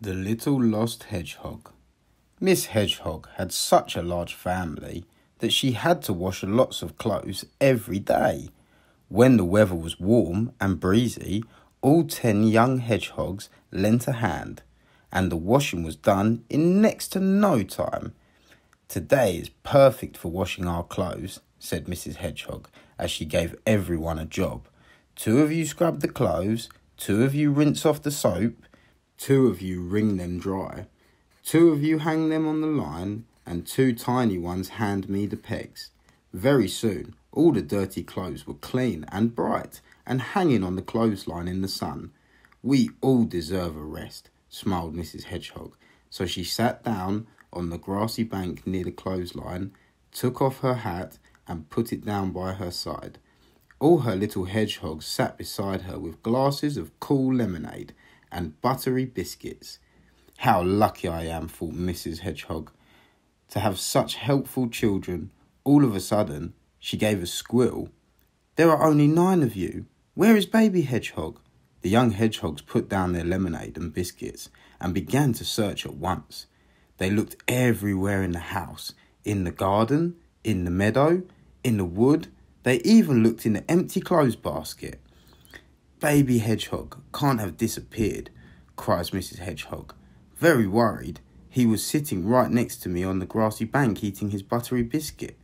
The Little Lost Hedgehog. Miss Hedgehog had such a large family that she had to wash lots of clothes every day. When the weather was warm and breezy, all ten young hedgehogs lent a hand, and the washing was done in next to no time. Today is perfect for washing our clothes, said Mrs. Hedgehog as she gave everyone a job. Two of you scrub the clothes, two of you rinse off the soap, Two of you wring them dry. Two of you hang them on the line, and two tiny ones hand me the pegs. Very soon, all the dirty clothes were clean and bright and hanging on the clothesline in the sun. We all deserve a rest, smiled Mrs. Hedgehog. So she sat down on the grassy bank near the clothesline, took off her hat, and put it down by her side. All her little hedgehogs sat beside her with glasses of cool lemonade and buttery biscuits. How lucky I am, thought Mrs. Hedgehog, to have such helpful children. All of a sudden, she gave a squeal. There are only nine of you. Where is Baby Hedgehog? The young hedgehogs put down their lemonade and biscuits and began to search at once. They looked everywhere in the house, in the garden, in the meadow, in the wood. They even looked in the empty clothes basket. Baby Hedgehog can't have disappeared, cries Mrs. Hedgehog. Very worried, he was sitting right next to me on the grassy bank eating his buttery biscuit.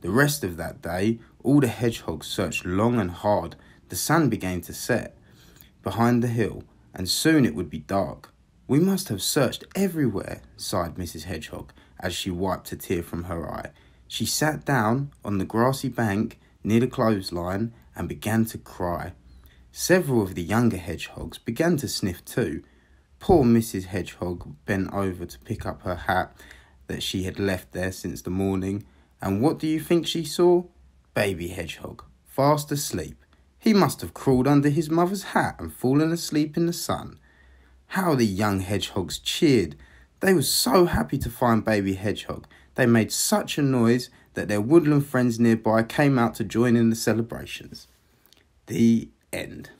The rest of that day, all the hedgehogs searched long and hard. The sun began to set behind the hill, and soon it would be dark. We must have searched everywhere, sighed Mrs. Hedgehog as she wiped a tear from her eye. She sat down on the grassy bank near the clothesline and began to cry. Several of the younger hedgehogs began to sniff too. Poor Mrs. Hedgehog bent over to pick up her hat that she had left there since the morning, and what do you think she saw? Baby Hedgehog, fast asleep. He must have crawled under his mother's hat and fallen asleep in the sun. How the young hedgehogs cheered! They were so happy to find Baby Hedgehog. They made such a noise that their woodland friends nearby came out to join in the celebrations. The end.